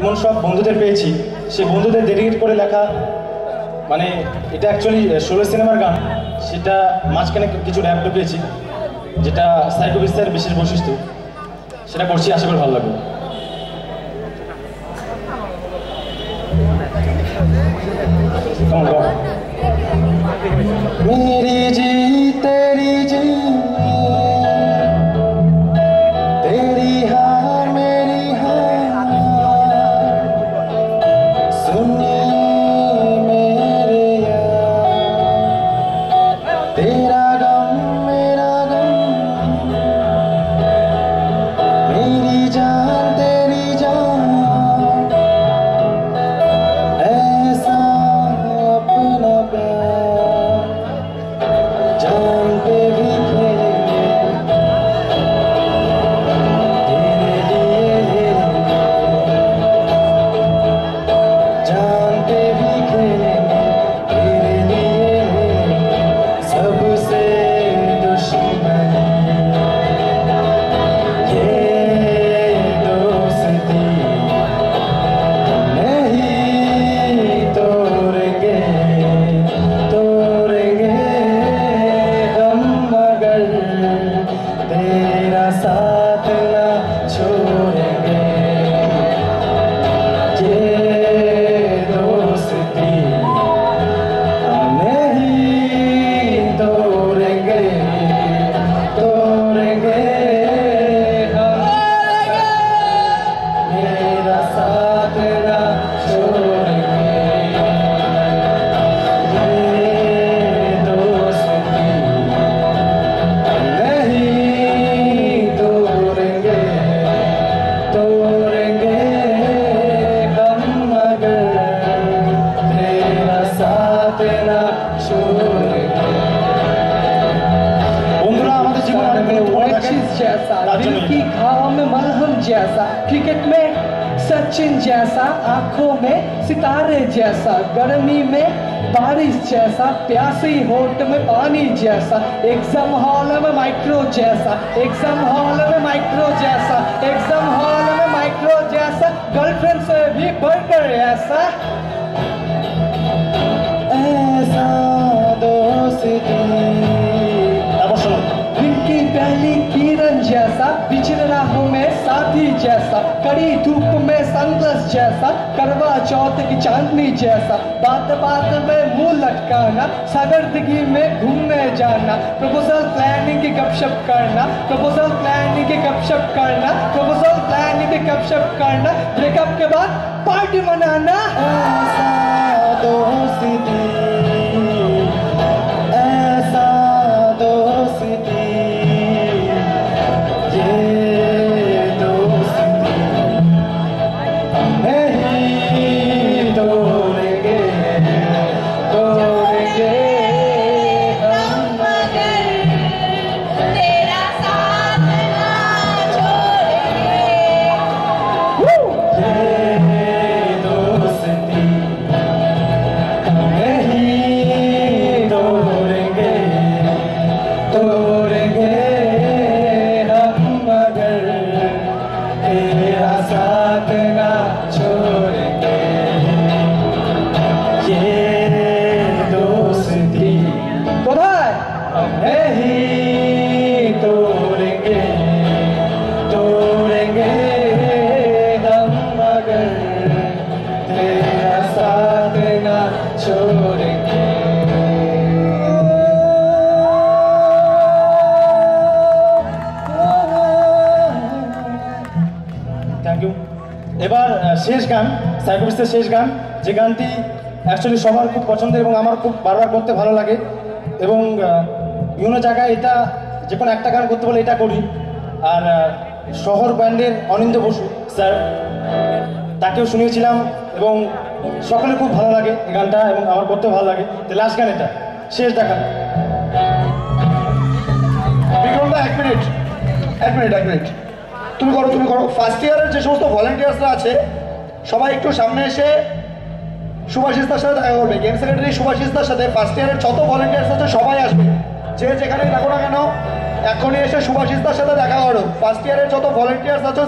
এমন সব বন্ধুদের পেয়েছি। সেই বন্ধুদের ডেডিকেট করে লেখা মানে এটা অ্যাকচুয়ালি ষোলো সিনেমার গান, সেটা মাঝখানে কিছু র্যাপ পেয়েছি, যেটা সাইকো বিস্তারের বিশেষ বৈশিষ্ট্য। সেটা করছি, আশা করি ভালো লাগবে। Come cartera चीज़ जैसा दिल की घाव में मरहम जैसा क्रिकेट में सचिन जैसा आँखों में सितारे जैसा गर्मी में बारिश जैसा प्यासी होट में पानी जैसा एग्ज़ाम हॉल में माइक्रो जैसा एग्ज़ाम हॉल में माइक्रो जैसा एग्ज़ाम हॉल में माइक्रो जैसा गर्लफ्रेंड से भी बढ़कर ऐसा। ऐसा दोस्ती। की पहली बिछड़ राहों में साथी जैसा, कड़ी धूप में सनग्लास जैसा करवा चौथ की चांदनी जैसा बात बात में मुँह लटकाना सागरदगी में घूमने जाना प्रपोजल प्लानिंग की गपशप करना प्रपोजल प्लानिंग की गपशप करना प्रपोजल प्लानिंग की गपशप करना ब्रेकअप के बाद पार्टी मनाना। दोस्ती এবার শেষ গান সাইকোবিস্টের শেষ গান, যে গানটি অ্যাকচুয়ালি সবার খুব পছন্দের এবং আমার খুব বারবার করতে ভালো লাগে এবং বিভিন্ন জায়গায় এটা যে কোনো একটা গান করতে বলে এটা করি। আর শহর ব্যান্ডের অনিন্দ বসু, স্যার, তাকেও শুনিয়েছিলাম এবং সকলে খুব ভালো লাগে এই গানটা এবং আমার করতেও ভালো লাগে। তো লাস্ট গান এটা। শেষ দেখা। বিক্রম দা এক মিনিট। এক মিনিট এক মিনিট। তুমি করো তুমি করো। ফার্স্ট ইয়ারের যে সমস্ত ভলেন্টিয়ার্সরা আছে, সবাই একটু সামনে এসে সুভাষিসদার সাথে দেখা করবে। গেম সেক্রেটারি সুভাষিসদার সাথে ফার্স্ট ইয়ারের যত ভলেন্টিয়ার্স আছে, সবাই আসবে। যে যেখানে থাকো না কেন, এখনই এসে সুভাষিসদার সাথে দেখা করো। ফার্স্ট ইয়ারের যত ভলেন্টিয়ার্স আছে